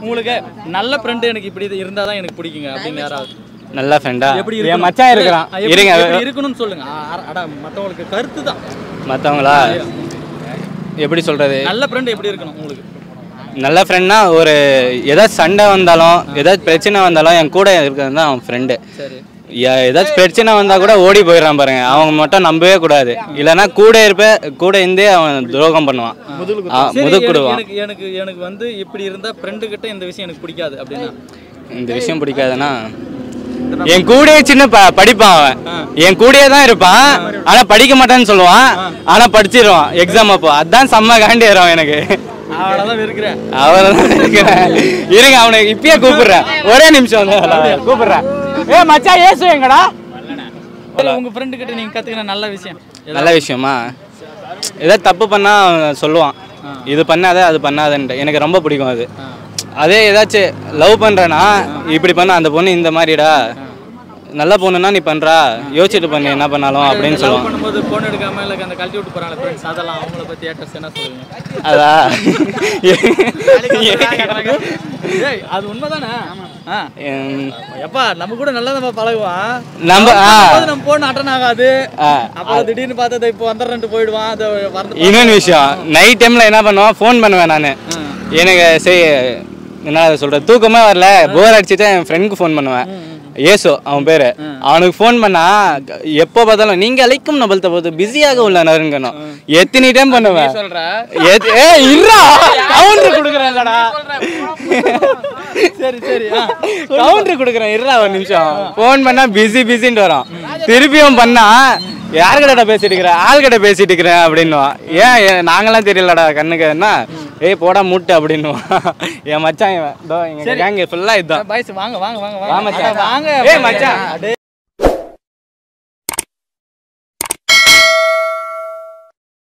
உங்களுக்கு நல்ல ஃப்ரெண்டு எனக்கு இப்படி இது இருந்தா தான் எனக்கு பிடிக்குங்க அப்படின்னு யாராவது. நல்ல ஃப்ரெண்டா எப்படி என்? மச்சான் இருக்கிறான். இருங்க இருக்கணும்னு சொல்லுங்க. அட- மத்தவங்களுக்கு கருத்து தான். மற்றவங்களா எப்படி சொல்கிறது நல்ல ஃப்ரெண்டு எப்படி இருக்கணும் உங்களுக்கு? நல்ல ஃப்ரெண்ட்னா ஒரு ஏதாச்சும் சண்டை வந்தாலும் ஏதாச்சும் பிரச்சனை வந்தாலும் என் கூட இருக்கிறது தான் அவன் ஃப்ரெண்டு சரி. ஏதாச்சும் பிரச்சனை வந்தால் கூட ஓடி போயிடுறான் பாருங்க. அவங்க மட்டும் நம்பவே கூடாது. இல்லைன்னா கூட இருப்ப கூட இருந்தே அவன் துரோகம் பண்ணுவான். முதுகுடுவான் எனக்கு எனக்கு வந்து இப்படி இருந்தா ஃப்ரெண்டு கிட்ட இந்த விஷயம் எனக்கு பிடிக்காது அப்படின்னா? இந்த விஷயம் பிடிக்காதுன்னா? என் கூடயே சின்ன படிப்பான் அவன். என் கூடயே தான் இருப்பான். ஆனா படிக்க மாட்டேன்னு சொல்லுவான். ஆனா படிச்சிருவான். எக்ஸாம் அப்போ. அதான் செம்ம காண்டி வரும் எனக்கு இருக்கிறேன். அவர்தான் இருக்கிறேன். இருங்க அவனை இப்பயே கூப்பிடுறேன். ஒரே நிமிஷம். கூப்பிடுறேன். ஏ மச்சான் ஏசு எங்கடா? உங்க ஃப்ரெண்டு கிட்ட நீங்க கத்துக்கின நல்ல விஷயம். நல்ல விஷயமா? ஏதாவது தப்பு பண்ணா அவன் சொல்லுவான் இது பண்ணாத அது பண்ணாதன்ட்டு. எனக்கு ரொம்ப பிடிக்கும் அது. அதே ஏதாச்சும் லவ் பண்றேன்னா இப்படி பண்ண அந்த பொண்ணு இந்த மாதிரிடா. நல்ல பொண்ணுன்னா நீ பண்றா. யோசிச்சுட்டு பண்ணு என்ன பண்ணாலும் அப்படின்னு லவ் சொல்லுவான். பண்ணும்போது போன் எடுக்காம இல்லை அந்த கழட்டி விட்டு போறாங்க ஃப்ரெண்ட்ஸ் அதெல்லாம் அவங்கள பத்தி ஏட்டர்ஸ் என்ன சொல்லுவீங்க? அதா? அது உண்மைதானே? எப்பா நம்ம கூட நல்லா நம்ம பழகுவான் நம்ம நம்ம போன் அட்டன் ஆகாது. அப்போ திடீர்னு பார்த்தா இப்போ வந்துடுறேன்ட்டு போயிடுவான் அதை இன்னொன்று விஷயம் நைட் டைமில் என்ன பண்ணுவான்? ஃபோன் பண்ணுவேன் நான். எனக்கு சரி என்ன சொல்கிறது தூக்கமே வரல போர் அடிச்சுட்டு என் ஃப்ரெண்டுக்கு ஃபோன் பண்ணுவேன். ஏசோ அவன் பேர். அவனுக்கு ஃபோன் பண்ணா எப்போ பார்த்தாலும் நீங்கள் அழைக்கும் நபலத்தை போது பிஸியாக உள்ள நறுங்கணும் எத்தனை டைம் பண்ணுவேன். ஏ இருடா! கவுண்டர் கொடுக்குறேன்லடா. சரி சரி. கவுண்டர் கொடுக்குறேன் இருடா ஒரு நிமிஷம். ஃபோன் பண்ணா பிஸி பிஸின்ட்டு வரும். திருப்பியும் பண்ணா யார்கிட்ட பேசிட்டு இருக்கிறேன் ஆள்கிட்ட பேசிட்டு இருக்கிறேன் அப்படின்னுவான். ஏன் நாங்கெல்லாம் தெரியலடா கண்ணுக்கு என்ன? ஏய் போடா மூட்டு அப்படின்னுவான் என் மச்சான் இவன். இதோ எங்க கேங்க ஃபுல்லா இதுதான். பாய்ஸ் வாங்க வாங்க வாங்க வா மச்சான். வாங்க ஏய் மச்சான். அடே.